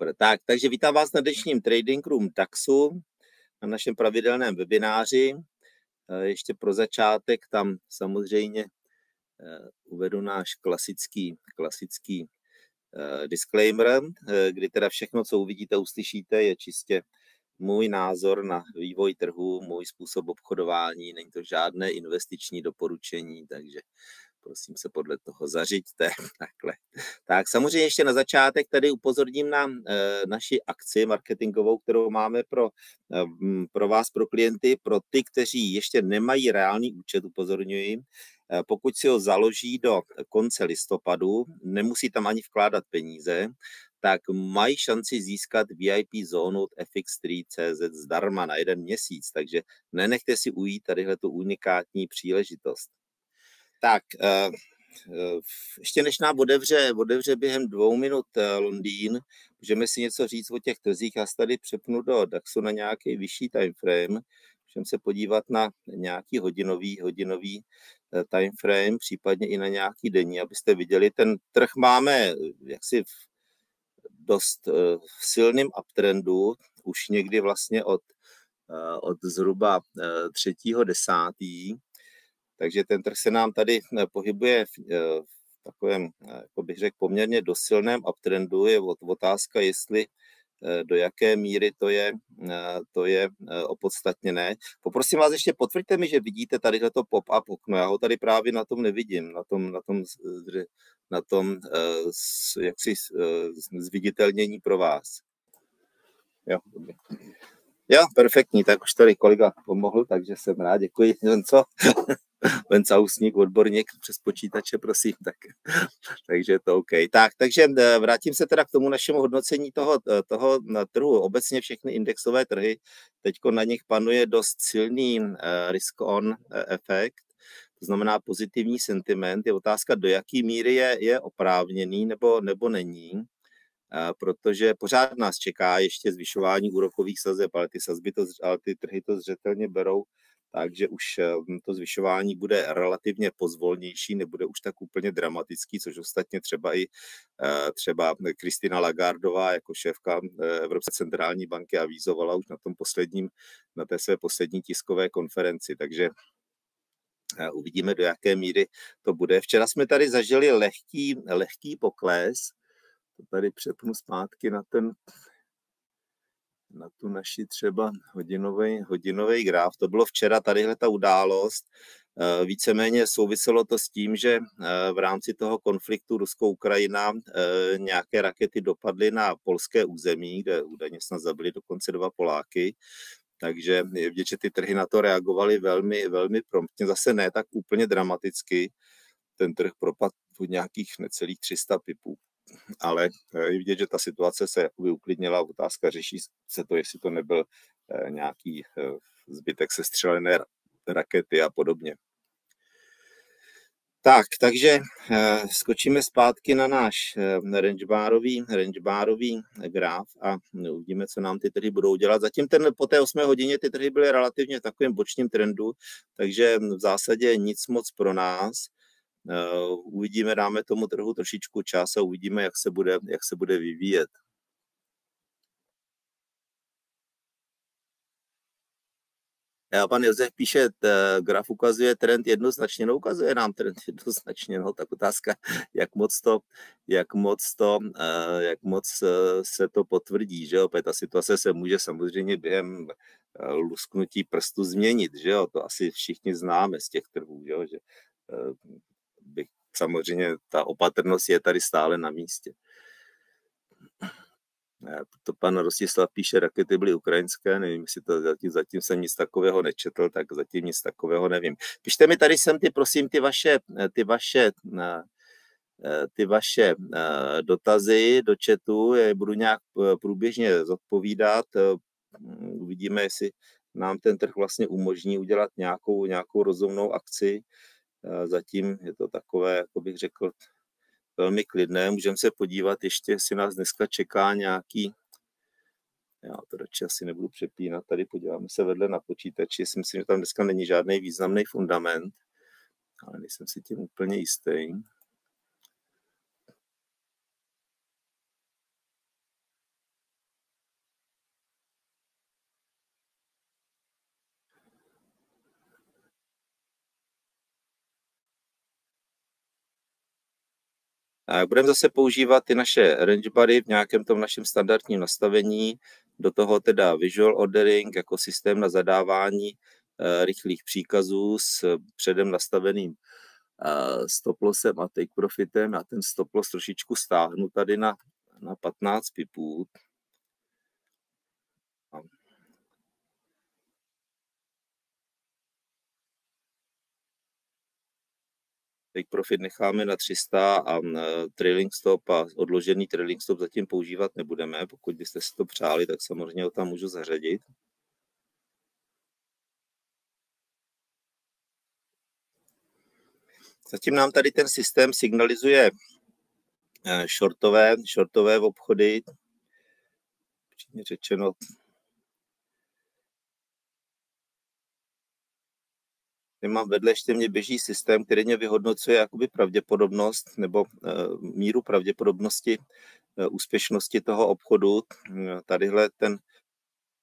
Super, tak, takže vítám vás na dnešním Trading Room Taxu, na našem pravidelném webináři. Eh, ještě pro začátek tam samozřejmě eh, uvedu náš klasický, klasický eh, disclaimer, kdy teda všechno, co uvidíte, uslyšíte, je čistě můj názor na vývoj trhu, můj způsob obchodování, není to žádné investiční doporučení, takže prosím se podle toho zařiďte. Takhle. Tak samozřejmě ještě na začátek tady upozorním na e, naši akci marketingovou, kterou máme pro, e, pro vás, pro klienty, pro ty, kteří ještě nemají reálný účet, upozorňuji. E, pokud si ho založí do konce listopadu, nemusí tam ani vkládat peníze, tak mají šanci získat VIP zónu od FX3.cz zdarma na jeden měsíc, takže nenechte si ujít tadyhle tu unikátní příležitost. Tak, uh, ještě než nám odevře, odevře během dvou minut eh, Londýn, můžeme si něco říct o těch trzích. Já tady přepnu do DAXu na nějaký vyšší time frame. Můžeme se podívat na nějaký hodinový, hodinový time frame, případně i na nějaký denní, abyste viděli. Ten trh máme jaksi v dost silným uptrendu, už někdy vlastně od, od zhruba třetího desátý takže ten trh se nám tady eh, pohybuje v, eh, takovém, eh, jako bych řekl, poměrně dosilném uptrendu. Je otázka, jestli do jaké míry to je, to je opodstatněné. Poprosím vás ještě, potvrďte mi, že vidíte tady to pop-up okno. Já ho tady právě na tom nevidím, na tom, na tom, na tom jaksi zviditelnění pro vás. Jo, dobře. Jo, perfektní, tak už tady kolega pomohl, takže jsem rád, děkuji. Co? Vencausník, odborník přes počítače, prosím, tak, takže to OK. Tak, takže eh, vrátím se teda k tomu našemu hodnocení toho, eh, toho trhu. Obecně všechny indexové trhy, teď na nich panuje dost silný risk-on efekt, to znamená pozitivní sentiment. Je otázka, do jaké míry je, je oprávněný nebo, nebo není protože pořád nás čeká ještě zvyšování úrokových sazeb, ale ty sazby, to, ale ty trhy to zřetelně berou, takže už hm, to zvyšování bude relativně pozvolnější, nebude už tak úplně dramatický, což ostatně třeba i eh, třeba Kristina Lagardová jako šéfka eh, Evropské centrální banky avízovala už na tom posledním, na té své poslední tiskové konferenci, takže eh, uvidíme, do jaké míry to bude. Včera jsme tady zažili lehký, lehký pokles, to tady přepnu zpátky na ten na tu naši třeba hodinový, hodinový graf. To bylo včera tadyhle ta událost. Eh, víceméně souviselo to s tím, že eh, v rámci toho konfliktu Rusko-Ukrajina eh, nějaké rakety dopadly na polské území, kde údajně snad zabili dokonce dva Poláky. Takže je vidět, že ty trhy na to reagovaly velmi, velmi promptně. Zase ne tak úplně dramaticky. Ten trh propadl nějakých necelých 300 pipů ale eh, je vidět, že ta situace se uklidnila. Otázka řeší se to, jestli to nebyl eh, nějaký eh, zbytek sestřelené rakety a podobně. Tak, takže skočíme zpátky na náš rangebarový, rangebarový graf a uvidíme, co nám ty trhy budou dělat. Zatím ten, po té 8 hodině ty trhy byly relativně v takovém bočním trendu, takže v zásadě nic moc pro nás. Eh, uvidíme, dáme tomu trhu trošičku čas a uvidíme, jak se bude, jak se bude vyvíjet. Já pan Josef píše, graf ukazuje trend jednoznačně, no ukazuje nám trend jednoznačně, no tak otázka, jak moc to, jak moc to, eh, jak moc eh, se to potvrdí, že jo, ta situace se může samozřejmě během lusknutí prstu změnit, že jo, to asi všichni známe z těch trhů, že jo, že samozřejmě ta opatrnost je tady stále na místě. To pan Rostislav píše, rakety byly ukrajinské, nevím, jestli to zatím, zatím jsem nic takového nečetl, tak zatím nic takového nevím. Pište mi tady sem ty, prosím, ty vaše, ty vaše, ty vaše dotazy do chatu, je budu nějak průběžně zodpovídat, uvidíme, jestli nám ten trh vlastně umožní udělat nějakou, nějakou rozumnou akci. Zatím je to takové, jako bych řekl, velmi klidné. Můžeme se podívat ještě, jestli nás dneska čeká nějaký já to radši asi nebudu přepínat. Tady podíváme se vedle na počítači. Si myslím, že tam dneska není žádný významný fundament, ale nejsem si tím úplně jistý. Budeme zase používat ty naše range bary v nějakém tom našem standardním nastavení, do toho teda visual ordering jako systém na zadávání eh, rychlých příkazů s předem nastaveným eh, stop lossem a take profitem. Já ten stop loss trošičku stáhnu tady na, na 15 pipů. Take profit necháme na 300 a trailing stop a odložený trailing stop zatím používat nebudeme. Pokud byste si to přáli, tak samozřejmě ho tam můžu zařadit. Zatím nám tady ten systém signalizuje eh, shortové, shortové obchody, řečeno mám vedle ještě mě běží systém, který mě vyhodnocuje jakoby pravděpodobnost nebo uh, míru pravděpodobnosti uh, úspěšnosti toho obchodu. Uh, tadyhle ten,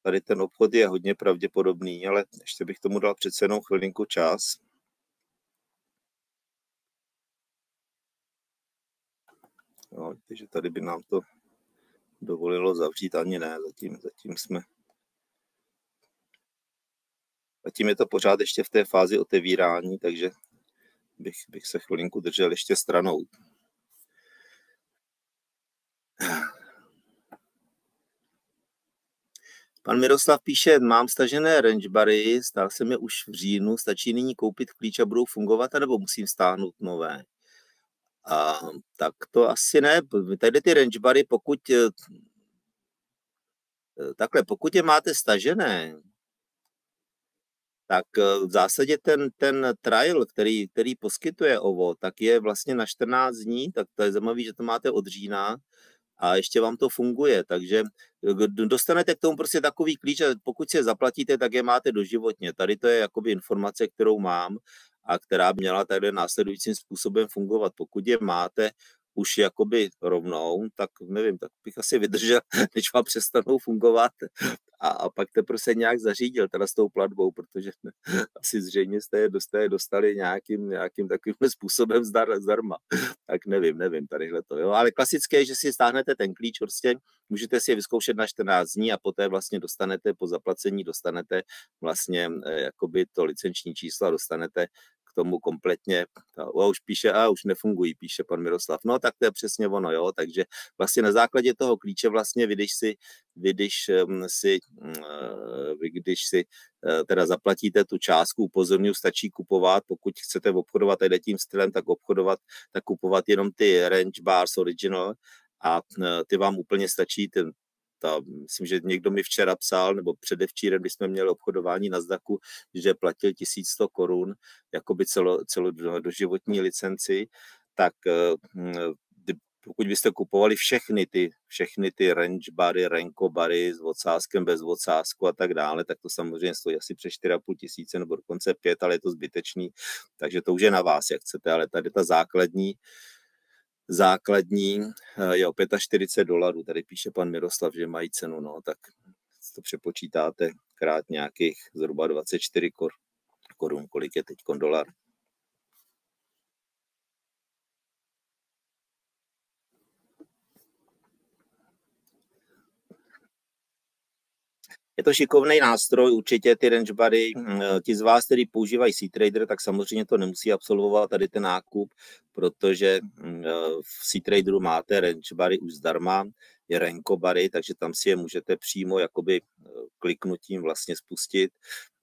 tady ten obchod je hodně pravděpodobný, ale ještě bych tomu dal přece jenom chvilinku čas. No, takže tady by nám to dovolilo zavřít, ani ne, zatím, zatím jsme Zatím je to pořád ještě v té fázi otevírání, takže bych, bych se chvilinku držel ještě stranou. Pan Miroslav píše, mám stažené range bary, stál se mi už v říjnu, stačí nyní koupit klíč a budou fungovat, anebo musím stáhnout nové? A, tak to asi ne. Tady ty range bary, pokud takhle, pokud je máte stažené, tak eh, v zásadě ten, ten trial, který, který poskytuje OVO, tak je vlastně na 14 dní, tak to je zajímavé, že to máte od října a ještě vám to funguje, takže eh, dostanete k tomu prostě takový klíč a pokud si je zaplatíte, tak je máte doživotně. Tady to je jakoby informace, kterou mám a která měla tady následujícím způsobem fungovat. Pokud je máte už jakoby rovnou, tak nevím, tak bych asi vydržel, než vám přestanou fungovat a, a pak teprve se nějak zařídil teda s tou platbou, protože asi zřejmě jste je, jste dostali nějakým, nějakým takovým způsobem zdar, zdarma. Tak nevím, nevím tadyhle to. Jo. Ale klasické je, že si stáhnete ten klíč, prostě můžete si je vyzkoušet na 14 dní a poté vlastně dostanete po zaplacení, dostanete vlastně eh, jakoby to licenční číslo, dostanete tomu kompletně, a už píše, a už nefungují, píše pan Miroslav. No tak to je přesně ono, jo, takže vlastně na základě toho klíče vlastně vy, když si, vy, když si, vy, když si teda zaplatíte tu částku, upozorňuji, stačí kupovat, pokud chcete obchodovat tady tím stylem, tak obchodovat, tak kupovat jenom ty Range Bars Original a e, ty vám úplně stačí, ten, ta, myslím, že někdo mi včera psal, nebo předevčírem, když jsme měli obchodování na Zdaku, že platil 1100 korun, jakoby celo, celo doživotní licenci, tak eh, pokud byste kupovali všechny ty, všechny ty range bary, renko bary s odsázkem, bez odsázku a tak dále, tak to samozřejmě stojí asi přes 4,5 tisíce nebo dokonce 5, ale je to zbytečný, takže to už je na vás, jak chcete, ale tady ta základní, základní eh, je o 45 dolarů. Tady píše pan Miroslav, že mají cenu, no, tak to přepočítáte krát nějakých zhruba 24 kor, korun, kolik je teď dolar. Je to šikovný nástroj, určitě ty range bary. Mm, ti z vás, kteří používají C-Trader, tak samozřejmě to nemusí absolvovat tady ten nákup, protože mm, v C-Traderu máte range bary už zdarma, je renko bary, takže tam si je můžete přímo jakoby eh, kliknutím vlastně spustit.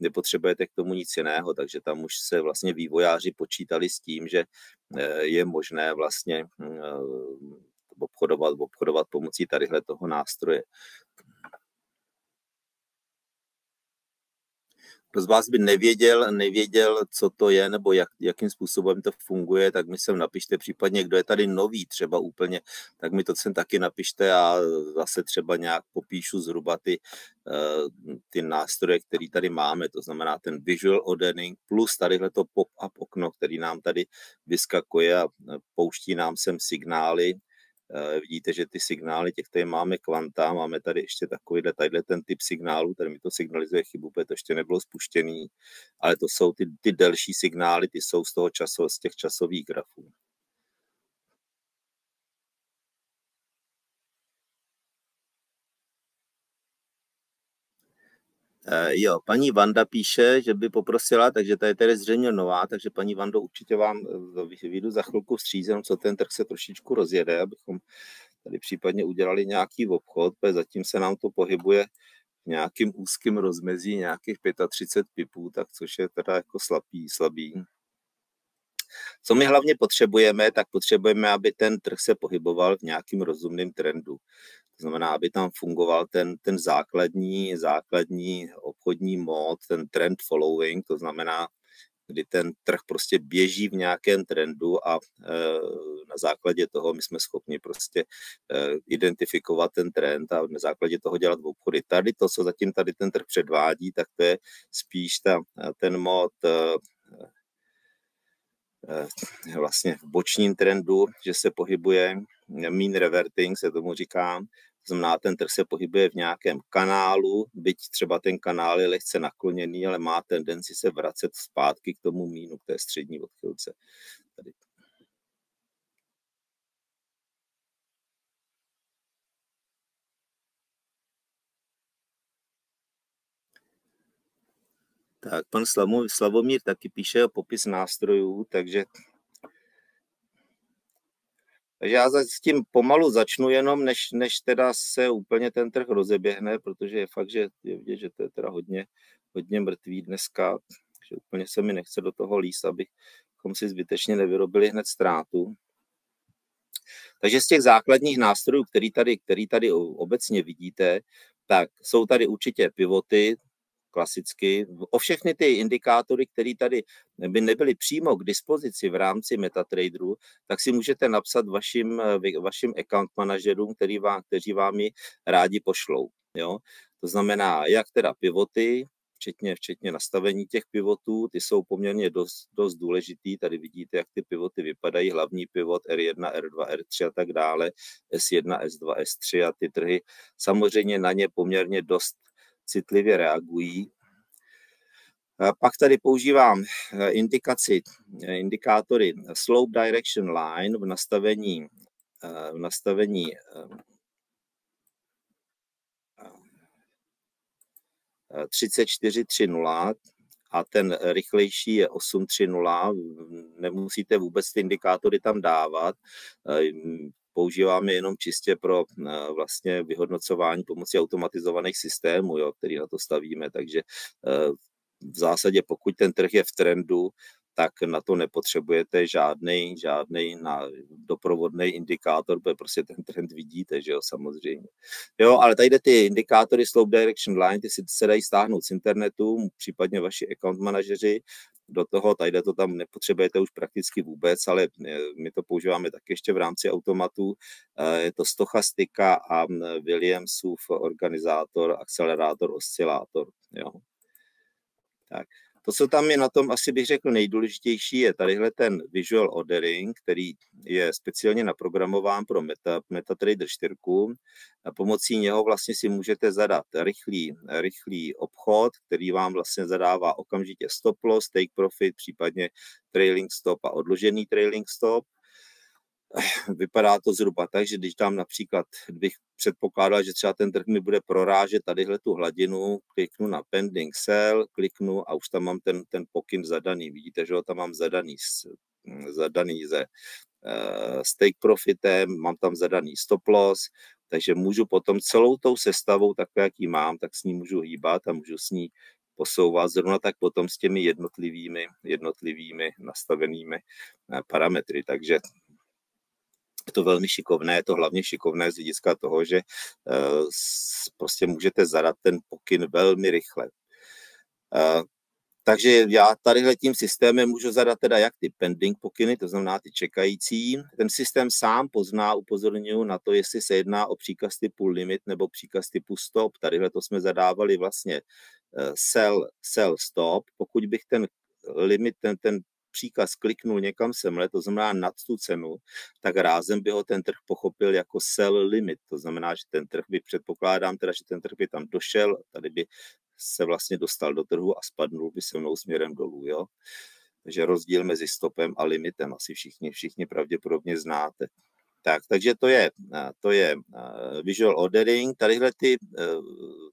Nepotřebujete k tomu nic jiného, takže tam už se vlastně vývojáři počítali s tím, že eh, je možné vlastně eh, obchodovat, obchodovat pomocí tadyhle toho nástroje. Kdo z vás by nevěděl, nevěděl, co to je, nebo jak, jakým způsobem to funguje, tak mi sem napište, případně kdo je tady nový třeba úplně, tak mi to sem taky napište a zase třeba nějak popíšu zhruba ty, eh, ty nástroje, které tady máme, to znamená ten visual ordering plus tadyhle to pop-up okno, který nám tady vyskakuje a pouští nám sem signály, Eh, vidíte, že ty signály, těch tady máme kvanta, máme tady ještě takovýhle, tadyhle ten typ signálu, tady mi to signalizuje chybu, protože to ještě nebylo spuštěný, ale to jsou ty, ty delší signály, ty jsou z toho času, z těch časových grafů. Jo, paní Vanda píše, že by poprosila, takže ta je tedy zřejmě nová, takže paní Vando určitě vám vyjdu za chvilku vstřízem, co ten trh se trošičku rozjede, abychom tady případně udělali nějaký obchod, protože zatím se nám to pohybuje v nějakým úzkým rozmezí nějakých 35 pipů, tak což je teda jako slabý, slabý. Co my hlavně potřebujeme, tak potřebujeme, aby ten trh se pohyboval v nějakým rozumném trendu. To znamená, aby tam fungoval ten, ten základní, základní obchodní mód, ten trend following, to znamená, kdy ten trh prostě běží v nějakém trendu a e, na základě toho my jsme schopni prostě e, identifikovat ten trend a na základě toho dělat obchody. Tady to, co zatím tady ten trh předvádí, tak to je spíš ta, ten mod vlastně v bočním trendu, že se pohybuje mean reverting, se tomu říkám, to znamená, ten trh se pohybuje v nějakém kanálu, byť třeba ten kanál je lehce nakloněný, ale má tendenci se vracet zpátky k tomu mínu, k té střední odchylce. Tady. Tak, pan Slavomír taky píše popis nástrojů, takže takže já s tím pomalu začnu jenom, než, než teda se úplně ten trh rozeběhne, protože je fakt, že je vidět, že to je teda hodně, hodně mrtvý dneska, že úplně se mi nechce do toho líst, abychom si zbytečně nevyrobili hned ztrátu. Takže z těch základních nástrojů, který tady, který tady obecně vidíte, tak jsou tady určitě pivoty, klasicky. O všechny ty indikátory, které tady by nebyly přímo k dispozici v rámci MetaTraderu, tak si můžete napsat vašim, vašim account manažerům, který vám, kteří vám ji rádi pošlou. Jo? To znamená, jak teda pivoty, včetně, včetně nastavení těch pivotů, ty jsou poměrně dost, dost důležitý. Tady vidíte, jak ty pivoty vypadají, hlavní pivot R1, R2, R3 a tak dále, S1, S2, S3 a ty trhy samozřejmě na ně poměrně dost citlivě reagují. Pak tady používám eh, indikaci, eh, indikátory Slope Direction Line v nastavení, eh, v nastavení a ten rychlejší je 830. Nemusíte vůbec ty indikátory tam dávat používáme jenom čistě pro eh, vlastně vyhodnocování pomocí automatizovaných systémů, jo, který na to stavíme. Takže eh, v zásadě, pokud ten trh je v trendu, tak na to nepotřebujete žádný, žádný na doprovodný indikátor, protože prostě ten trend vidíte, že jo, samozřejmě. Jo, ale tady ty indikátory Slope Direction Line, ty si se dají stáhnout z internetu, případně vaši account manažeři do toho, tady to tam nepotřebujete už prakticky vůbec, ale my to používáme tak ještě v rámci automatu. Eh, je to stochastika a Williamsův organizátor, akcelerátor, oscilátor. Jo. Tak. To, co tam je na tom, asi bych řekl nejdůležitější, je tadyhle ten visual ordering, který je speciálně naprogramován pro Meta, MetaTrader 4. A pomocí něho vlastně si můžete zadat rychlý, rychlý obchod, který vám vlastně zadává okamžitě stop loss, take profit, případně trailing stop a odložený trailing stop vypadá to zhruba tak, že když tam například, bych předpokládal, že třeba ten trh mi bude prorážet tadyhle tu hladinu, kliknu na pending sell, kliknu a už tam mám ten, ten pokyn zadaný. Vidíte, že ho tam mám zadaný, zadaný ze uh, stake profitem, mám tam zadaný stop loss, takže můžu potom celou tou sestavou, tak jak ji mám, tak s ní můžu hýbat a můžu s ní posouvat zrovna tak potom s těmi jednotlivými, jednotlivými nastavenými eh, parametry. Takže je to velmi šikovné, je to hlavně šikovné z hlediska toho, že uh, prostě můžete zadat ten pokyn velmi rychle. Uh, takže já tady tím systémem můžu zadat teda jak ty pending pokyny, to znamená ty čekající. Ten systém sám pozná, upozorňuji na to, jestli se jedná o příkaz typu limit nebo příkaz typu stop. Tadyhle to jsme zadávali vlastně sell, sell stop. Pokud bych ten limit, ten, ten příkaz kliknul někam semhle, to znamená nad tu cenu, tak rázem by ho ten trh pochopil jako sell limit. To znamená, že ten trh by, předpokládám teda, že ten trh by tam došel, tady by se vlastně dostal do trhu a spadnul by se mnou směrem dolů. Jo? Takže rozdíl mezi stopem a limitem asi všichni, všichni pravděpodobně znáte. Tak, takže to je, to je visual ordering, tadyhle ty,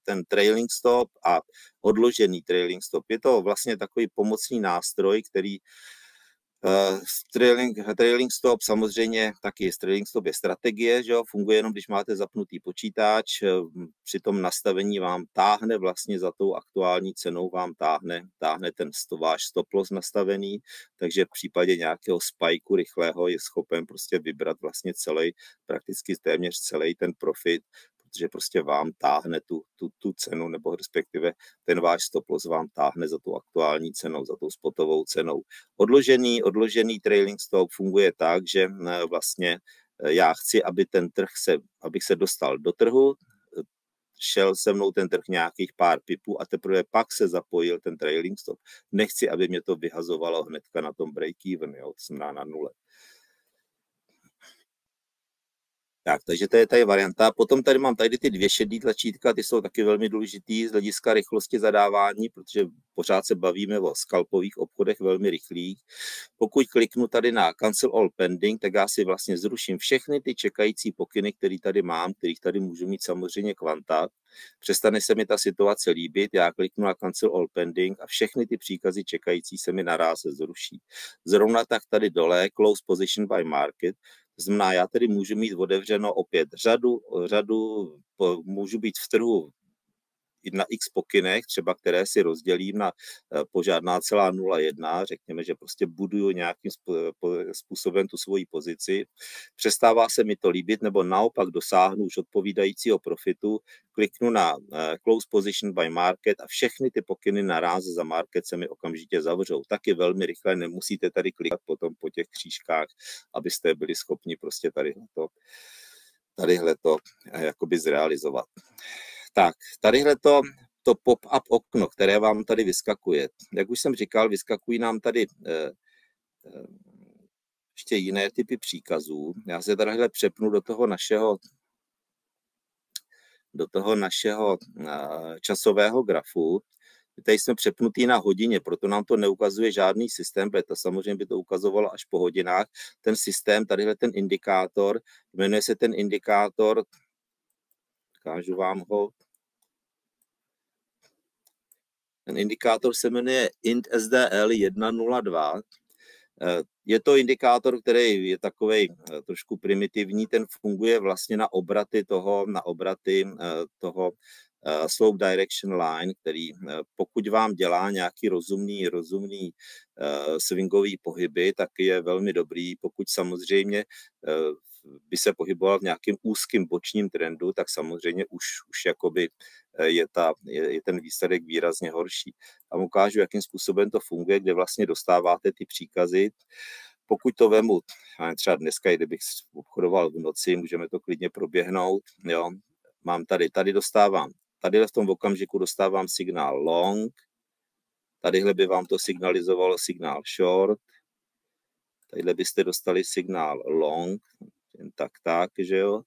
ten trailing stop a odložený trailing stop. Je to vlastně takový pomocný nástroj, který trailing, trailing stop samozřejmě taky, trailing stop je strategie, že jo, funguje jenom, když máte zapnutý počítač, při tom nastavení vám táhne vlastně za tou aktuální cenou, vám táhne, táhne ten sto, váš stop loss nastavený, takže v případě nějakého spajku rychlého je schopen prostě vybrat vlastně celý, prakticky téměř celý ten profit protože prostě vám táhne tu, tu, tu cenu, nebo respektive ten váš stop loss vám táhne za tu aktuální cenou, za tou spotovou cenou. Odložený, odložený trailing stop funguje tak, že eh, vlastně eh, já chci, aby ten trh se, abych se dostal do trhu, šel se mnou ten trh nějakých pár pipů a teprve pak se zapojil ten trailing stop. Nechci, aby mě to vyhazovalo hnedka na tom break-even, jo, to znamená na nule. Tak, takže to je tady varianta. Potom tady mám tady ty dvě šedý tlačítka, ty jsou taky velmi důležitý z hlediska rychlosti zadávání, protože pořád se bavíme o skalpových obchodech velmi rychlých. Pokud kliknu tady na Cancel All Pending, tak já si vlastně zruším všechny ty čekající pokyny, které tady mám, kterých tady můžu mít samozřejmě kvanta. Přestane se mi ta situace líbit, já kliknu na Cancel All Pending a všechny ty příkazy čekající se mi naraz zruší. Zrovna tak tady dole Close Position by Market, znamená, já tedy můžu mít otevřeno opět řadu, řadu, můžu být v trhu na x pokynech, třeba které si rozdělím na eh, požádná celá 0,1, řekněme, že prostě buduju nějakým způsobem tu svoji pozici, přestává se mi to líbit, nebo naopak dosáhnu už odpovídajícího profitu, kliknu na eh, close position by market a všechny ty pokyny naraz za market se mi okamžitě zavřou. Taky velmi rychle, nemusíte tady klikat potom po těch křížkách, abyste byli schopni prostě tadyhle to, tadyhle to eh, jakoby zrealizovat. Tak, tadyhle to, to pop-up okno, které vám tady vyskakuje. Jak už jsem říkal, vyskakují nám tady eh, eh, ještě jiné typy příkazů. Já se tadyhle přepnu do toho našeho do toho našeho eh, časového grafu. Tady jsme přepnutý na hodině, proto nám to neukazuje žádný systém, protože to samozřejmě by to ukazovalo až po hodinách. Ten systém, tadyhle ten indikátor, jmenuje se ten indikátor ukážu vám ho. Ten indikátor se jmenuje int SDL 102. Eh, je to indikátor, který je takový eh, trošku primitivní, ten funguje vlastně na obraty toho, na obraty eh, toho slope direction line, který pokud vám dělá nějaký rozumný, rozumný swingový pohyby, tak je velmi dobrý. Pokud samozřejmě by se pohyboval v nějakém úzkém bočním trendu, tak samozřejmě už, už jakoby eh, je, ta, je, je ten výsledek výrazně horší. A ukážu, jakým způsobem to funguje, kde vlastně dostáváte ty příkazy. Pokud to vemu, třeba dneska, kdybych obchodoval v noci, můžeme to klidně proběhnout, jo. Mám tady, tady dostávám, tady v tom okamžiku dostávám signál long, tadyhle by vám to signalizovalo signál short, tadyhle byste dostali signál long, jen tak tak, že jo.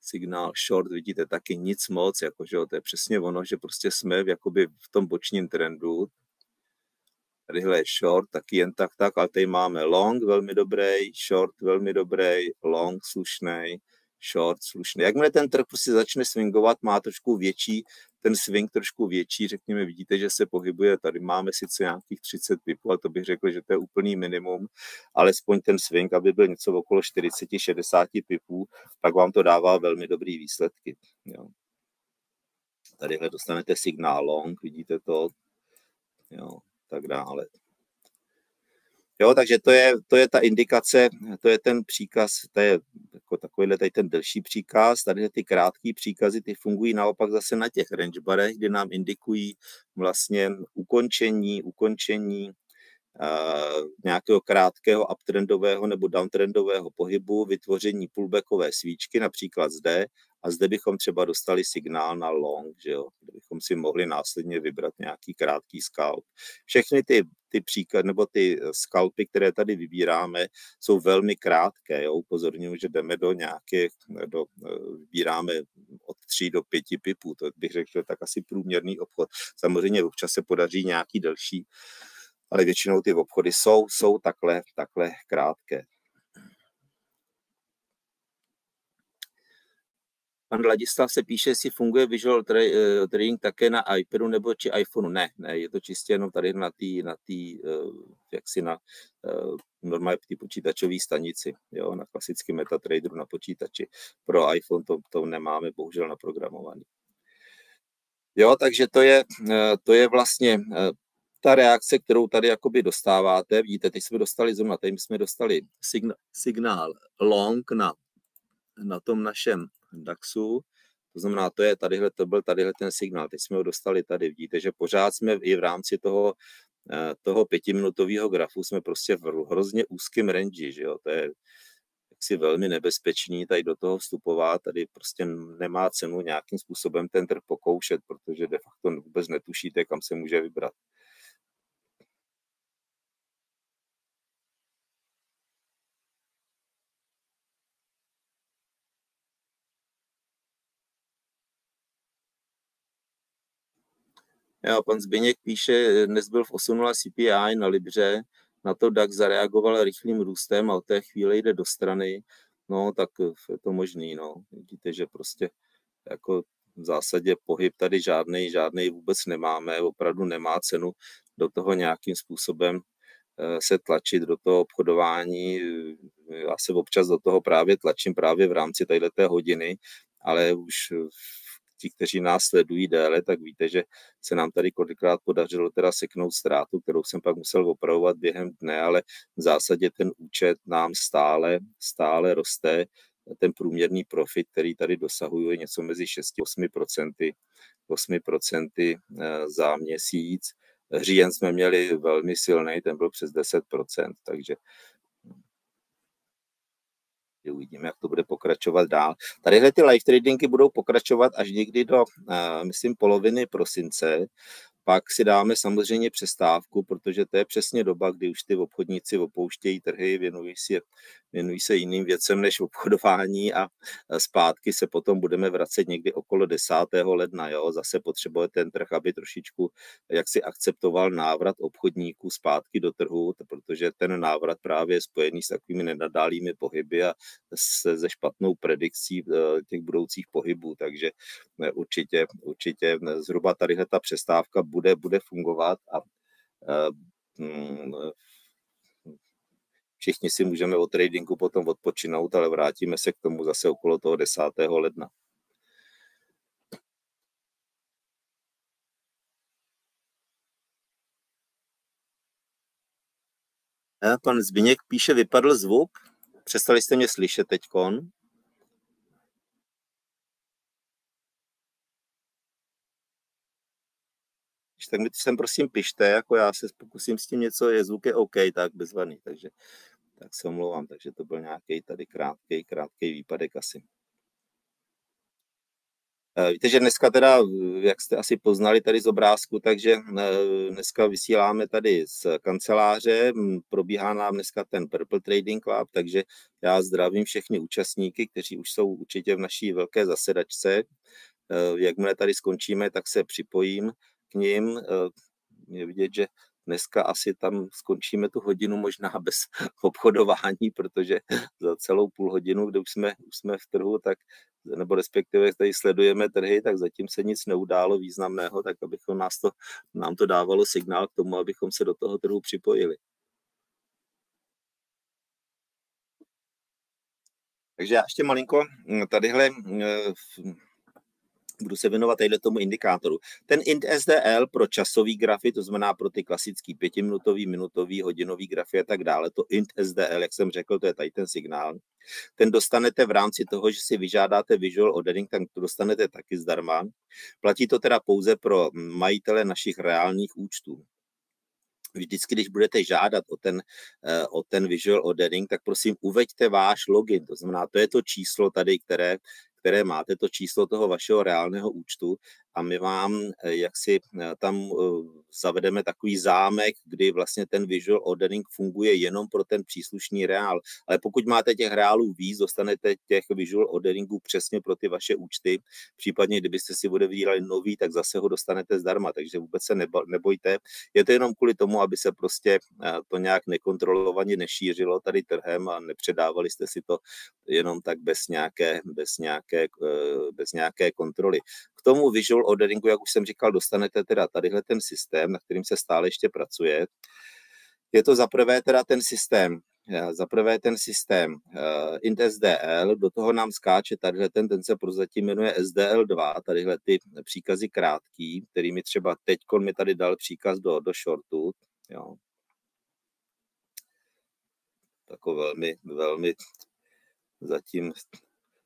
Signál short vidíte taky nic moc, jako, že jo, to je přesně ono, že prostě jsme v, jakoby v tom bočním trendu. Tadyhle je short, taky jen tak tak, ale tady máme long, velmi dobrý, short, velmi dobrý, long, slušný, short, slušný. Jakmile ten trh prostě začne swingovat, má trošku větší ten swing trošku větší, řekněme, vidíte, že se pohybuje, tady máme sice nějakých 30 pipů, ale to bych řekl, že to je úplný minimum, alespoň ten swing, aby byl něco okolo 40-60 pipů, tak vám to dává velmi dobrý výsledky. Jo. Tadyhle dostanete signál long, vidíte to, jo, tak dále. Jo, takže to je, to je ta indikace, to je ten příkaz, to je jako takovýhle tady ten delší příkaz, tady ty krátké příkazy, ty fungují naopak zase na těch range barech, kdy nám indikují vlastně ukončení, ukončení nějakého krátkého uptrendového nebo downtrendového pohybu, vytvoření pullbackové svíčky, například zde, a zde bychom třeba dostali signál na long, že jo, kde bychom si mohli následně vybrat nějaký krátký scalp. Všechny ty, ty příklad, nebo ty skalpy, které tady vybíráme, jsou velmi krátké. Jo. Upozorňuji, že jdeme do nějakých, do, vybíráme od 3 do 5 pipů, to bych řekl, tak asi průměrný obchod. Samozřejmě občas se podaří nějaký delší, ale většinou ty obchody jsou, jsou takhle, takhle krátké. pan Ladislav se píše, jestli funguje Visual Trading také na iPadu nebo či iPhoneu. Ne, ne, je to čistě jenom tady na té, na tý, jaksi na normálně ty počítačové stanici, jo, na klasický MetaTraderu na počítači. Pro iPhone to, to nemáme bohužel naprogramovaný. Jo, takže to je, to je vlastně ta reakce, kterou tady jakoby dostáváte, vidíte, teď jsme dostali zrovna, tady jsme dostali signál, signál long na, na tom našem DAXu, to znamená, to je tadyhle, to byl tadyhle ten signál, teď jsme ho dostali tady, vidíte, že pořád jsme i v rámci toho, eh, toho pětiminutového grafu jsme prostě v hrozně úzkém range, že jo, to je jaksi velmi nebezpečný tady do toho vstupovat, tady prostě nemá cenu nějakým způsobem ten trh pokoušet, protože de facto vůbec netušíte, kam se může vybrat. Jo, pan Zbyněk píše, dnes byl v 8.0 CPI na Libře, na to DAX zareagoval rychlým růstem a od té chvíle jde do strany, no tak je to možný, no. Vidíte, že prostě jako v zásadě pohyb tady žádný, žádný vůbec nemáme, opravdu nemá cenu do toho nějakým způsobem eh, se tlačit do toho obchodování. Já se občas do toho právě tlačím právě v rámci této hodiny, ale už ti, kteří nás sledují déle, tak víte, že se nám tady kolikrát podařilo teda seknout ztrátu, kterou jsem pak musel opravovat během dne, ale v zásadě ten účet nám stále, stále roste. Ten průměrný profit, který tady dosahuje něco mezi 6-8%, 8% za měsíc. Říjen jsme měli velmi silný, ten byl přes 10%, takže uvidíme, jak to bude pokračovat dál. Tadyhle ty live tradingy budou pokračovat až někdy do, uh, myslím, poloviny prosince. Pak si dáme samozřejmě přestávku, protože to je přesně doba, kdy už ty obchodníci opouštějí trhy, věnují se, věnují se jiným věcem než obchodování a zpátky se potom budeme vracet někdy okolo 10. ledna. Jo? Zase potřebuje ten trh, aby trošičku jak si akceptoval návrat obchodníků zpátky do trhu, protože ten návrat právě je spojený s takovými nenadálými pohyby a se, se špatnou predikcí eh, těch budoucích pohybů. Takže eh, určitě, určitě zhruba tady ta přestávka bude, bude fungovat a mm, všichni si můžeme o tradingu potom odpočinout, ale vrátíme se k tomu zase okolo toho 10. ledna. Pan Zbigněk píše, vypadl zvuk. Přestali jste mě slyšet teďkon? Tak mi to sem prosím pište, jako já se pokusím s tím něco, je zvuk je OK, tak bezvaný, takže tak se omlouvám, takže to byl nějaký tady krátký, krátký výpadek asi. Eh, víte, že dneska teda, jak jste asi poznali tady z obrázku, takže eh, dneska vysíláme tady z kanceláře, probíhá nám dneska ten Purple Trading Club, takže já zdravím všechny účastníky, kteří už jsou určitě v naší velké zasedačce. Eh, jakmile tady skončíme, tak se připojím ním. Je vidět, že dneska asi tam skončíme tu hodinu možná bez obchodování, protože za celou půl hodinu, kdy už jsme, už jsme v trhu, tak nebo respektive tady sledujeme trhy, tak zatím se nic neudálo významného, tak abychom nás to, nám to dávalo signál k tomu, abychom se do toho trhu připojili. Takže já ještě malinko tadyhle budu se věnovat tady tomu indikátoru. Ten int SDL pro časový grafy, to znamená pro ty klasický pětiminutový, minutový, hodinový grafy a tak dále, to int SDL, jak jsem řekl, to je tady ten signál. Ten dostanete v rámci toho, že si vyžádáte visual ordering, tak to dostanete taky zdarma. Platí to teda pouze pro majitele našich reálných účtů vždycky, když budete žádat o ten, eh, o ten visual ordering, tak prosím uveďte váš login, to znamená, to je to číslo tady, které které máte, to číslo toho vašeho reálného účtu a my vám, eh, jak si eh, tam eh, zavedeme takový zámek, kdy vlastně ten visual ordering funguje jenom pro ten příslušný reál. Ale pokud máte těch reálů víc, dostanete těch visual orderingů přesně pro ty vaše účty. Případně, kdybyste si odevírali nový, tak zase ho dostanete zdarma, takže vůbec se nebojte. Je to jenom kvůli tomu, aby se prostě to nějak nekontrolovaně nešířilo tady trhem a nepředávali jste si to jenom tak bez nějaké, bez nějaké, bez nějaké kontroly. K tomu visual orderingu, jak už jsem říkal, dostanete teda tadyhle ten systém, na kterým se stále ještě pracuje. Je to za prvé teda ten systém, eh, za prvé ten systém uh, int SDL, do toho nám skáče tadyhle ten, ten se prozatím jmenuje SDL2, tadyhle ty příkazy krátký, který mi třeba teď mi tady dal příkaz do, do shortu, jo. Tako velmi, velmi zatím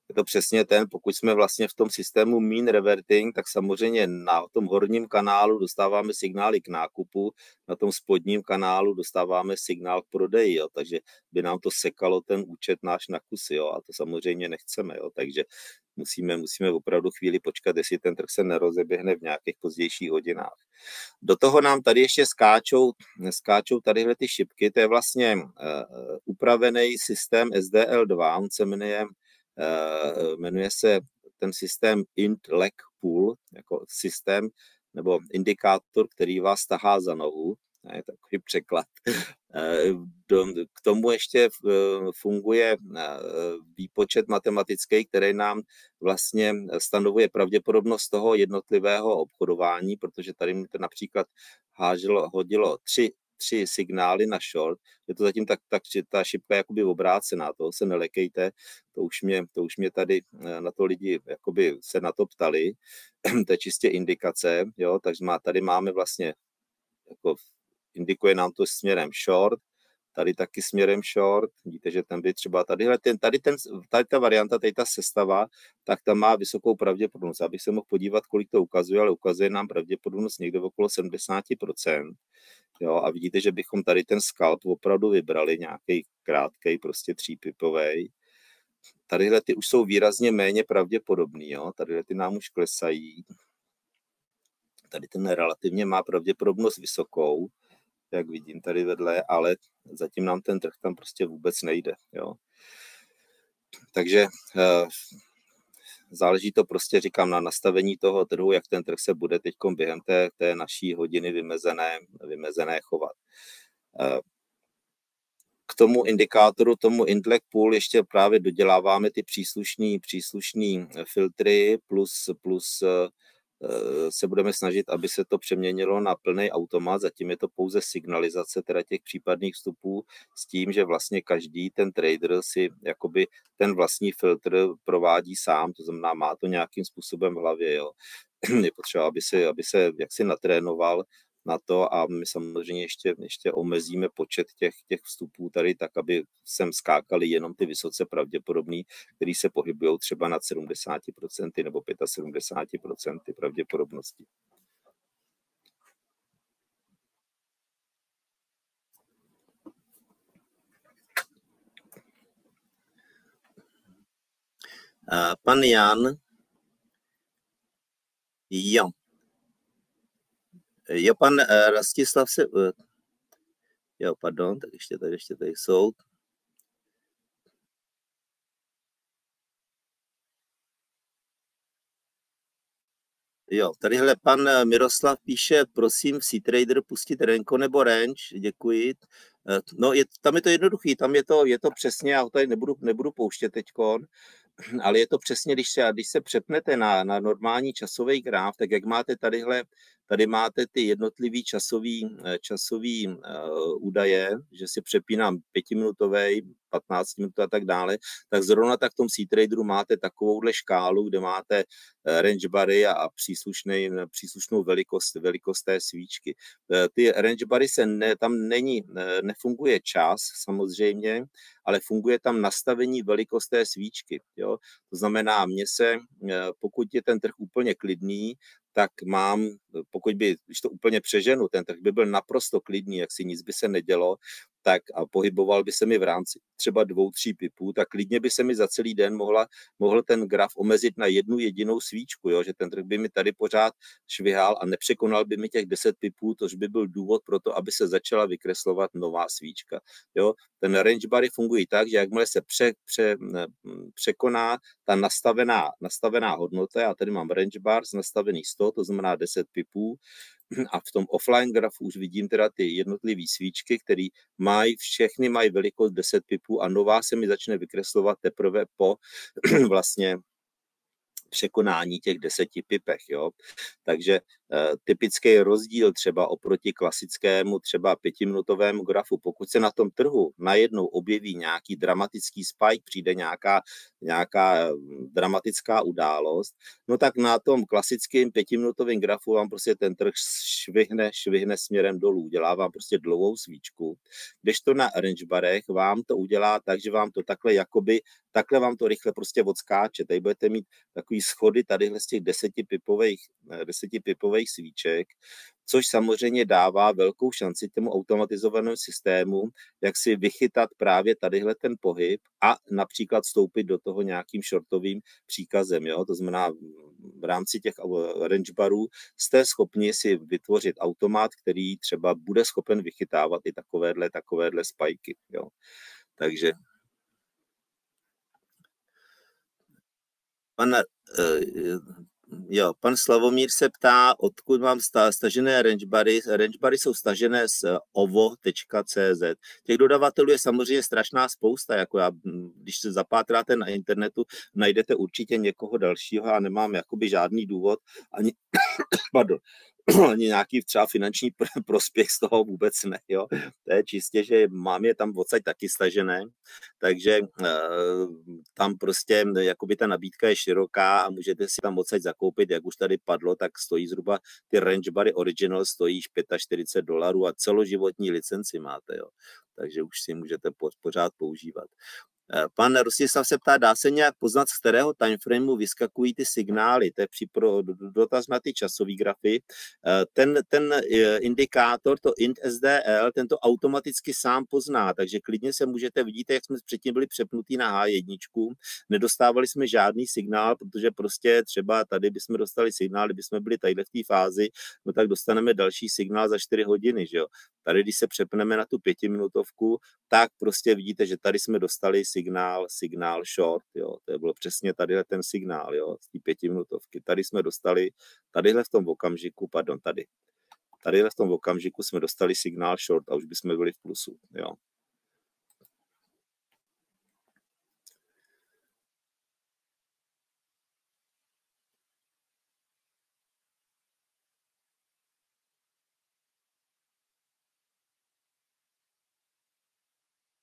je to přesně ten, pokud jsme vlastně v tom systému mean reverting, tak samozřejmě na tom horním kanálu dostáváme signály k nákupu, na tom spodním kanálu dostáváme signál k prodeji, jo, takže by nám to sekalo ten účet náš na kusy, jo, a to samozřejmě nechceme, jo, takže musíme, musíme opravdu chvíli počkat, jestli ten trh se nerozeběhne v nějakých pozdějších hodinách. Do toho nám tady ještě skáčou, skáčou tadyhle ty šipky, to je vlastně uh, upravený systém SDL2, on se jmenuje jmenuje se ten systém int leg pool, jako systém nebo indikátor, který vás tahá za nohu, je takový překlad. Eh, k tomu ještě eh, funguje výpočet matematický, který nám vlastně stanovuje pravděpodobnost toho jednotlivého obchodování, protože tady mi to například háželo, hodilo tři tři signály na short, je to zatím tak, tak ta šipka je jakoby obrácená, toho se nelekejte, to už mě, to už mě tady eh, na to lidi jakoby se na to ptali, to je čistě indikace, jo, takže má, tady máme vlastně, jako indikuje nám to směrem short, tady taky směrem short, vidíte, že ten by třeba tady, ten, tady, ten, tady ta varianta, tady ta sestava, tak tam má vysokou pravděpodobnost. Abych se mohl podívat, kolik to ukazuje, ale ukazuje nám pravděpodobnost někde okolo 70%. Jo, a vidíte, že bychom tady ten skalp opravdu vybrali, nějaký krátký, prostě třípipový. Tadyhle ty už jsou výrazně méně pravděpodobný, jo? tadyhle ty nám už klesají. Tady ten relativně má pravděpodobnost vysokou, jak vidím tady vedle, ale zatím nám ten trh tam prostě vůbec nejde. Jo? Takže eh, záleží to prostě, říkám, na nastavení toho trhu, jak ten trh se bude teď během té, té naší hodiny vymezené, vymezené chovat. Eh, k tomu indikátoru, tomu Intlek Pool ještě právě doděláváme ty příslušný, příslušný filtry plus, plus Eh, se budeme snažit, aby se to přeměnilo na plný automat. Zatím je to pouze signalizace teda těch případných vstupů s tím, že vlastně každý ten trader si jakoby ten vlastní filtr provádí sám, to znamená, má to nějakým způsobem v hlavě. Jo. Je potřeba, aby se, aby se jaksi natrénoval na to a my samozřejmě ještě, ještě omezíme počet těch, těch vstupů tady tak, aby sem skákali jenom ty vysoce pravděpodobný, který se pohybují třeba nad 70% nebo 75% pravděpodobnosti. Pan Jan, jo, Jo, pan uh, Rastislav se... Uh, jo, pardon, tak ještě tady, ještě tady jsou. Jo, tadyhle pan eh, Miroslav píše, prosím, v C-Trader pustit renko nebo range, děkuji. No, je, tam je to jednoduchý, tam je to, je to přesně, já ho tady nebudu, nebudu pouštět teďkon, ale je to přesně, když se, když se přepnete na, na normální časový graf, tak jak máte tadyhle Tady máte ty jednotlivý časový, eh, časový uh, údaje, že si přepínám pětiminutový, 15 minut a tak dále, tak zrovna tak v tom C-Traderu máte takovouhle škálu, kde máte eh, range bary a příslušnou velikost, velikost té svíčky. Ty range bary se ne, tam není, nefunguje čas samozřejmě, ale funguje tam nastavení velikost té svíčky. Jo? To znamená, mně se, pokud je ten trh úplně klidný, tak mám pokud by, když to úplně přeženu, ten trh by byl naprosto klidný, jak si nic by se nedělo, tak a pohyboval by se mi v rámci třeba dvou, tří pipů, tak klidně by se mi za celý den mohla, mohl ten graf omezit na jednu jedinou svíčku, jo? že ten trh by mi tady pořád švihal a nepřekonal by mi těch deset pipů, tož by byl důvod pro to, aby se začala vykreslovat nová svíčka. Jo? Ten range bary fungují tak, že jakmile se pře, pře, překoná ta nastavená, nastavená hodnota, já tady mám range bar z nastavených 100, to znamená 10 pipů, a v tom offline grafu už vidím teda ty jednotlivé svíčky, které mají, všechny mají velikost 10 pipů a nová se mi začne vykreslovat teprve po vlastně překonání těch deseti pipech. Jo? Takže e, typický rozdíl třeba oproti klasickému třeba pětiminutovému grafu, pokud se na tom trhu najednou objeví nějaký dramatický spike, přijde nějaká, nějaká mm, dramatická událost, no tak na tom klasickém pětiminutovém grafu vám prostě ten trh švihne, švihne směrem dolů, dělá vám prostě dlouhou svíčku, kdežto na range barech vám to udělá tak, že vám to takhle jakoby, takhle vám to rychle prostě odskáče. Tady budete mít takový schody tadyhle z těch desetipipových, eh, desetipipových svíček, což samozřejmě dává velkou šanci těmu automatizovanému systému, jak si vychytat právě tadyhle ten pohyb a například vstoupit do toho nějakým shortovým příkazem. Jo? To znamená, v rámci těch range barů jste schopni si vytvořit automat, který třeba bude schopen vychytávat i takovéhle, takovéhle spajky. Jo? Takže pan, uh, jo, pan Slavomír se ptá, odkud mám stažené rangebary. Rangebary jsou stažené z ovo.cz. Těch dodavatelů je samozřejmě strašná spousta. Jako já, když se zapátráte na internetu, najdete určitě někoho dalšího a nemám jakoby žádný důvod ani, pardon, ani nějaký třeba finanční prospěch z toho vůbec ne. Jo. To je čistě, že mám je tam odsaď taky stažené, takže uh, tam prostě jakoby ta nabídka je široká a můžete si tam odsaď zakoupit, jak už tady padlo, tak stojí zhruba ty Range Bary Original stojí 45 dolarů a celoživotní licenci máte. Jo. Takže už si můžete pořád používat. Eh, pan Rostislav se ptá, dá se nějak poznat, z kterého timeframeu vyskakují ty signály, to je připro, dotaz na ty časové grafy. Eh, ten, ten eh, indikátor, to int SDL, ten to automaticky sám pozná, takže klidně se můžete, vidíte, jak jsme předtím byli přepnutí na H1, nedostávali jsme žádný signál, protože prostě třeba tady bychom dostali signál, kdyby jsme byli tady v té fázi, no tak dostaneme další signál za 4 hodiny, že jo. Tady, když se přepneme na tu pětiminutovku, tak prostě vidíte, že tady jsme dostali signál, signál short, jo. To bylo přesně tady ten signál, jo, z té pětiminutovky. Tady jsme dostali, tadyhle v tom okamžiku, pardon, tady, tadyhle v tom okamžiku jsme dostali signál short a už bychom byli v plusu, jo.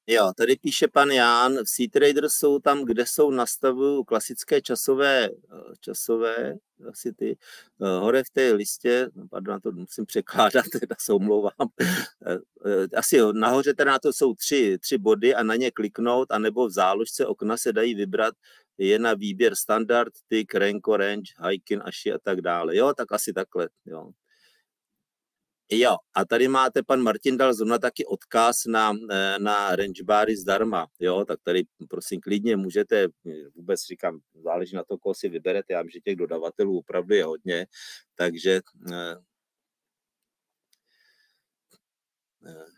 Jo, tady píše pan Jan, v C-Trader jsou tam, kde jsou nastavují klasické časové, eh, časové asi ty, eh, hore v té listě, pardon, na to musím překládat, teda se omlouvám, eh, asi nahoře teda na to jsou tři, tři body a na ně kliknout, anebo v záložce okna se dají vybrat je na výběr standard, tick, rank, range, hiking, aši a tak dále. Jo, tak asi takhle, jo. Jo, a tady máte, pan Martin dal zrovna taky odkaz na, eh, na range bary zdarma, jo, tak tady prosím klidně můžete, vůbec říkám, záleží na to, koho si vyberete, já vím, že těch dodavatelů opravdu je hodně, takže eh, eh,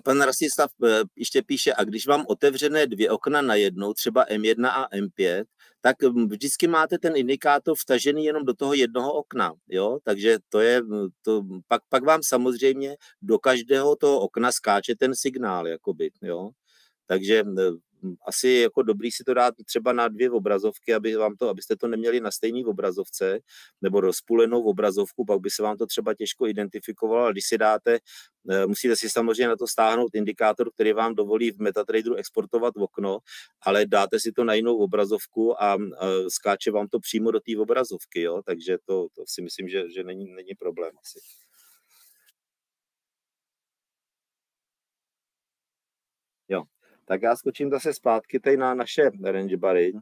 Pan Rastislav ještě píše, a když mám otevřené dvě okna na jednou, třeba M1 a M5, tak hm, vždycky máte ten indikátor vtažený jenom do toho jednoho okna, jo, takže to je, hm, to, pak, pak vám samozřejmě do každého toho okna skáče ten signál, jakoby, jo, takže asi jako dobrý si to dát třeba na dvě obrazovky, aby vám to, abyste to neměli na stejné obrazovce nebo rozpůlenou obrazovku, pak by se vám to třeba těžko identifikovalo, když si dáte, eh, musíte si samozřejmě na to stáhnout indikátor, který vám dovolí v MetaTraderu exportovat okno, ale dáte si to na jinou obrazovku a skáče vám to přímo do té obrazovky, jo? takže to, to si myslím, že, že není, není problém asi. Jo. Tak já skočím zase zpátky tady na naše range bary.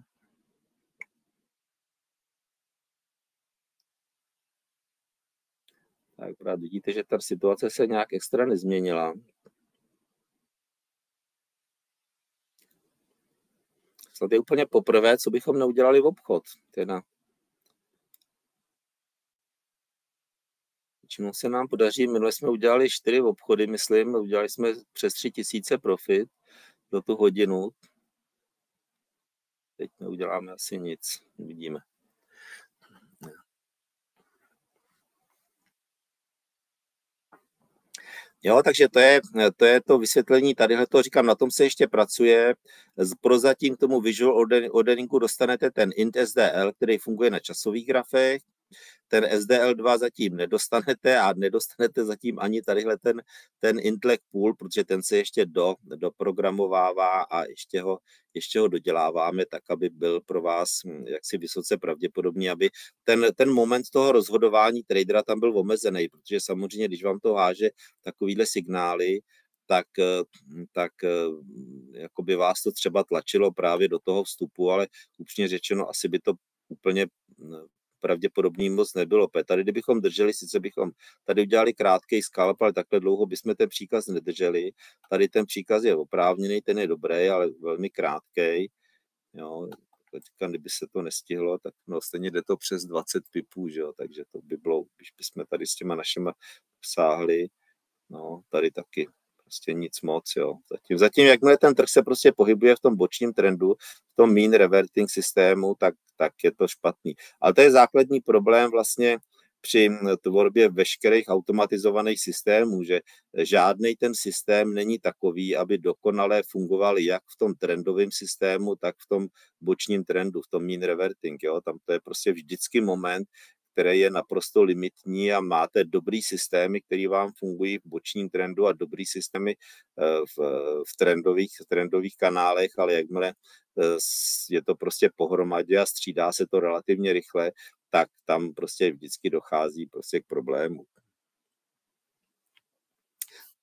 Tak rád vidíte, že ta situace se nějak extra nezměnila. Snad je úplně poprvé, co bychom neudělali v obchod. Teda. Většinou se nám podaří, minule jsme udělali čtyři obchody, myslím, udělali jsme přes tři tisíce profit do tu hodinu. Teď neuděláme asi nic, uvidíme. Jo, takže to je, to je to vysvětlení, tadyhle to říkám, na tom se ještě pracuje. Prozatím k tomu visual orderingu dostanete ten int SDL, který funguje na časových grafech, ten SDL2 zatím nedostanete a nedostanete zatím ani tadyhle ten, ten Intellect Pool, protože ten se ještě do, doprogramovává a ještě ho, ještě ho doděláváme tak, aby byl pro vás hm, jaksi vysoce pravděpodobný, aby ten, ten moment toho rozhodování tradera tam byl omezený, protože samozřejmě, když vám to háže takovýhle signály, tak, hm, tak hm, jako by vás to třeba tlačilo právě do toho vstupu, ale upřímně řečeno, asi by to úplně pravděpodobný moc nebylo. Tady, kdybychom drželi, sice bychom tady udělali krátký skalp, ale takhle dlouho bychom ten příkaz nedrželi. Tady ten příkaz je oprávněný, ten je dobrý, ale velmi krátký. Jo, teďka, kdyby se to nestihlo, tak no, stejně jde to přes 20 pipů, že jo? takže to by bylo, když bychom tady s těma našimi sáhli, no, tady taky prostě nic moc, jo. Zatím, zatím jakmile ten trh se prostě pohybuje v tom bočním trendu, v tom mean reverting systému, tak, tak je to špatný. Ale to je základní problém vlastně při tvorbě veškerých automatizovaných systémů, že žádný ten systém není takový, aby dokonale fungoval jak v tom trendovém systému, tak v tom bočním trendu, v tom mean reverting. Jo? Tam to je prostě vždycky moment, které je naprosto limitní a máte dobrý systémy, které vám fungují v bočním trendu a dobrý systémy eh, v, v, trendových, trendových kanálech, ale jakmile eh, je to prostě pohromadě a střídá se to relativně rychle, tak tam prostě vždycky dochází prostě k problému.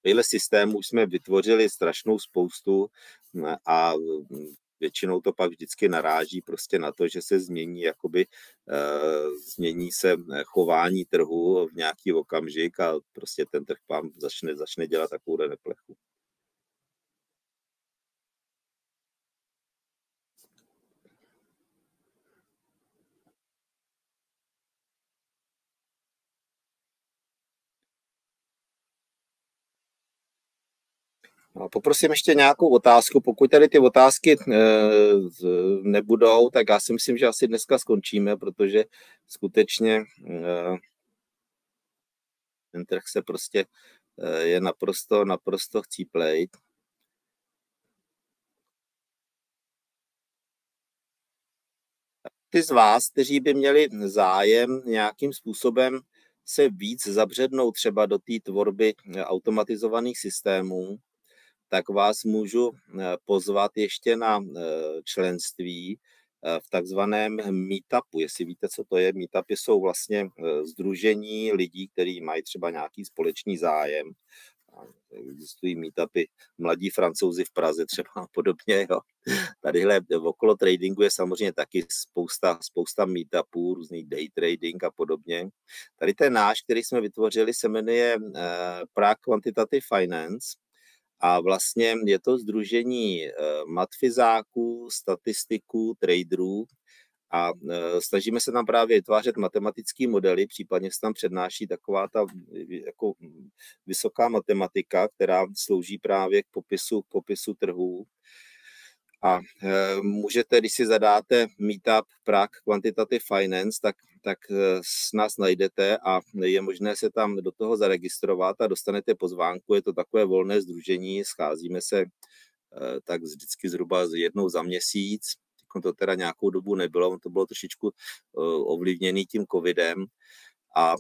Těchto systémů jsme vytvořili strašnou spoustu a většinou to pak vždycky naráží prostě na to, že se změní, jakoby uh, změní se eh, chování trhu v nějaký okamžik a prostě ten trh vám začne, začne dělat takovou neplechu. Poprosím ještě nějakou otázku. Pokud tady ty otázky e, nebudou, tak já si myslím, že asi dneska skončíme, protože skutečně e, ten trh se prostě e, je naprosto, naprosto chcíplej. Ty z vás, kteří by měli zájem nějakým způsobem se víc zabřednout třeba do té tvorby automatizovaných systémů, tak vás můžu eh, pozvat ještě na eh, členství eh, v takzvaném meetupu. Jestli víte, co to je, meetupy jsou vlastně združení lidí, kteří mají třeba nějaký společný zájem. Existují meetupy mladí francouzi v Praze třeba a podobně. Jo. Tadyhle okolo tradingu je samozřejmě taky spousta, spousta meetupů, různý day trading a podobně. Tady ten náš, který jsme vytvořili, se jmenuje Prague Quantitative Finance a vlastně je to združení eh, matfizáků, statistiků, traderů a eh, snažíme se tam právě vytvářet matematické modely, případně se tam přednáší taková ta jako vysoká matematika, která slouží právě k popisu, k popisu trhů. A e, můžete, když si zadáte Meetup Prague Quantitative Finance, tak, tak e, s nás najdete a je možné se tam do toho zaregistrovat a dostanete pozvánku. Je to takové volné združení, scházíme se e, tak vždycky zhruba jednou za měsíc. To teda nějakou dobu nebylo, to bylo trošičku ovlivněný tím covidem a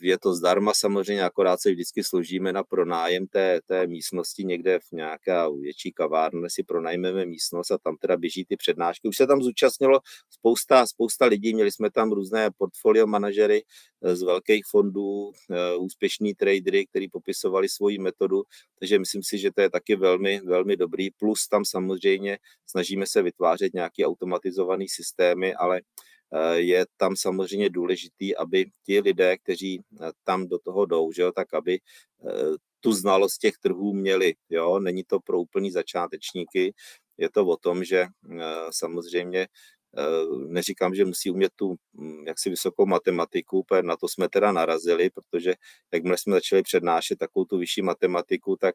je to zdarma samozřejmě, akorát se vždycky složíme na pronájem té, té místnosti někde v nějaká větší kavárně, si pronajmeme místnost a tam teda běží ty přednášky. Už se tam zúčastnilo spousta, spousta lidí, měli jsme tam různé portfolio manažery eh, z velkých fondů, eh, úspěšní tradery, kteří popisovali svoji metodu, takže myslím si, že to je taky velmi, velmi dobrý. Plus tam samozřejmě snažíme se vytvářet nějaké automatizované systémy, ale je tam samozřejmě důležitý, aby ti lidé, kteří tam do toho jdou, že jo, tak aby tu znalost těch trhů měli. Jo? Není to pro úplný začátečníky, je to o tom, že samozřejmě neříkám, že musí umět tu hm, jaksi vysokou matematiku, na to jsme teda narazili, protože jakmile jsme začali přednášet takovou tu vyšší matematiku, tak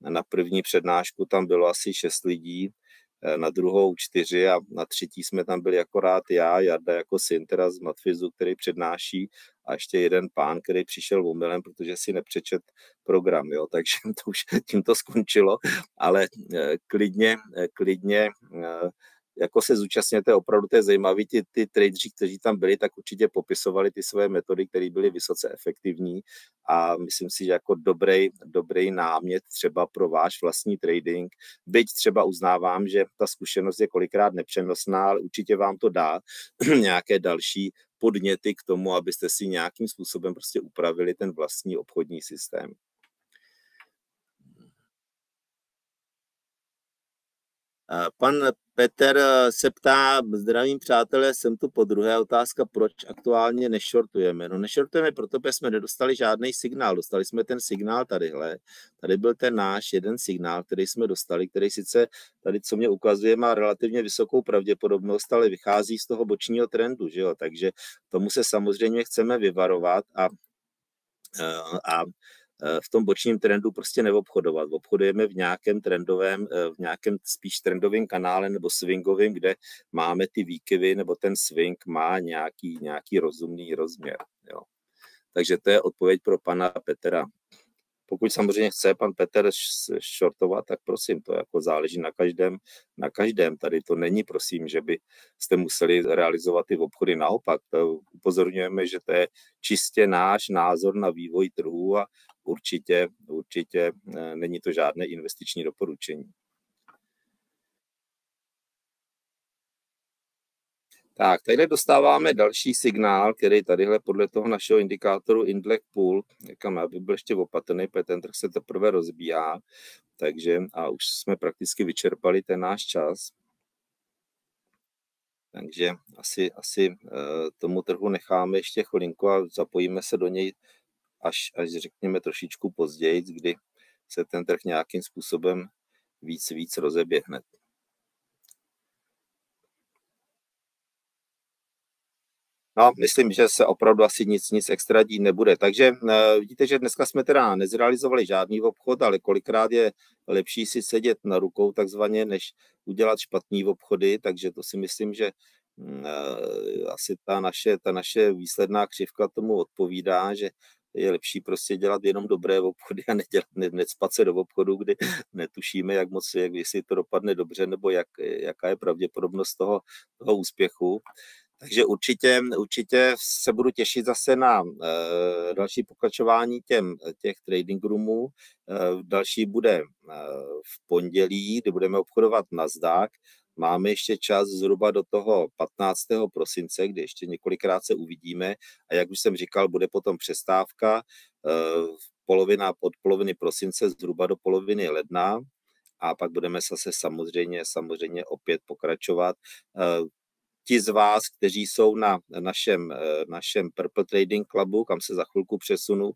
na první přednášku tam bylo asi šest lidí, Eh, na druhou čtyři a na třetí jsme tam byli akorát já, Jarda jako syn teda z Matfizu, který přednáší a ještě jeden pán, který přišel omylem, protože si nepřečet program, jo, takže to už tím to skončilo, ale eh, klidně, eh, klidně jako se zúčastněte, opravdu to je zajímavé, ty, ty tradeři, kteří tam byli, tak určitě popisovali ty své metody, které byly vysoce efektivní. A myslím si, že jako dobrý, dobrý námět třeba pro váš vlastní trading, byť třeba uznávám, že ta zkušenost je kolikrát nepřenosná, ale určitě vám to dá nějaké další podněty k tomu, abyste si nějakým způsobem prostě upravili ten vlastní obchodní systém. Pan Petr se ptá, zdravím přátelé, jsem tu po druhé otázka, proč aktuálně nešortujeme. No nešortujeme proto, že jsme nedostali žádný signál. Dostali jsme ten signál tadyhle. Tady byl ten náš jeden signál, který jsme dostali, který sice tady, co mě ukazuje, má relativně vysokou pravděpodobnost, ale vychází z toho bočního trendu, že jo? takže tomu se samozřejmě chceme vyvarovat a, a Eh, v tom bočním trendu prostě neobchodovat. Obchodujeme v nějakém trendovém, eh, v nějakém spíš trendovém kanále nebo swingovém, kde máme ty výkyvy nebo ten swing má nějaký, nějaký rozumný rozměr. Jo. Takže to je odpověď pro pana Petra. Pokud samozřejmě chce pan Petr shortovat, tak prosím, to jako záleží na každém, na každém. Tady to není, prosím, že by jste museli realizovat ty obchody naopak. Upozorňujeme, že to je čistě náš názor na vývoj trhu a určitě, určitě eh, není to žádné investiční doporučení. Tak, tady dostáváme další signál, který tadyhle podle toho našeho indikátoru Indlek Pool, někam aby byl ještě opatrný, protože ten trh se teprve rozbíhá, takže a už jsme prakticky vyčerpali ten náš čas. Takže asi, asi eh, tomu trhu necháme ještě chvilinku a zapojíme se do něj až, až řekněme trošičku později, kdy se ten trh nějakým způsobem víc, víc rozeběhne. No, myslím, že se opravdu asi nic, nic extra dít nebude. Takže uh, vidíte, že dneska jsme teda nezrealizovali žádný obchod, ale kolikrát je lepší si sedět na rukou takzvaně, než udělat špatný obchody, takže to si myslím, že uh, asi ta naše, ta naše výsledná křivka tomu odpovídá, že je lepší prostě dělat jenom dobré obchody a nedělat, ne, necpat se do obchodu, kdy netušíme, jak moc, jak, jestli to dopadne dobře, nebo jak, jaká je pravděpodobnost toho, toho úspěchu. Takže určitě, určitě se budu těšit zase na uh, další pokračování těm, těch trading roomů. Uh, další bude uh, v pondělí, kdy budeme obchodovat Nasdaq. Máme ještě čas zhruba do toho 15. prosince, kdy ještě několikrát se uvidíme a jak už jsem říkal, bude potom přestávka polovina od poloviny prosince zhruba do poloviny ledna a pak budeme zase samozřejmě, samozřejmě opět pokračovat ti z vás, kteří jsou na našem, eh, našem Purple Trading Clubu, kam se za chvilku přesunu,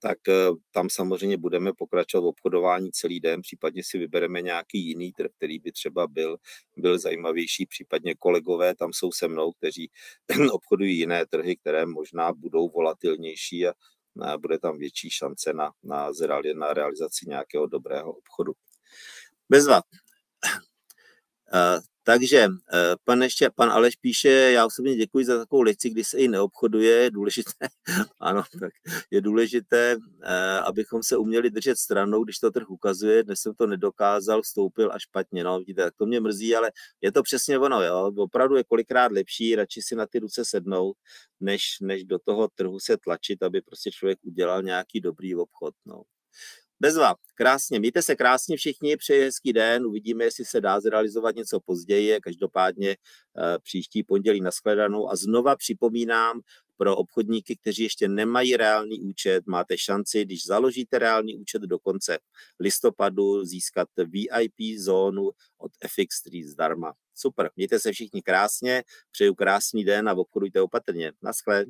tak eh, tam samozřejmě budeme pokračovat v obchodování celý den, případně si vybereme nějaký jiný trh, který by třeba byl, byl zajímavější, případně kolegové tam jsou se mnou, kteří obchodují jiné trhy, které možná budou volatilnější a bude tam větší šance na, na, na realizaci nějakého dobrého obchodu. Bezva. Takže eh, pan, ještě, pan Aleš píše, já osobně děkuji za takovou lekci, kdy se i neobchoduje, je důležité, ano, tak je důležité, eh, abychom se uměli držet stranou, když to trh ukazuje, dnes jsem to nedokázal, vstoupil a špatně, no, vidíte, tak to mě mrzí, ale je to přesně ono, jo, opravdu je kolikrát lepší radši si na ty ruce sednout, než, než do toho trhu se tlačit, aby prostě člověk udělal nějaký dobrý obchod, no. Bezva, krásně, mějte se krásně všichni, přeji hezký den, uvidíme, jestli se dá zrealizovat něco později, každopádně eh, příští pondělí nashledanou a znova připomínám, pro obchodníky, kteří ještě nemají reálný účet, máte šanci, když založíte reálný účet do konce listopadu, získat VIP zónu od FX Street zdarma. Super, mějte se všichni krásně, přeju krásný den a obchodujte opatrně. Naschle.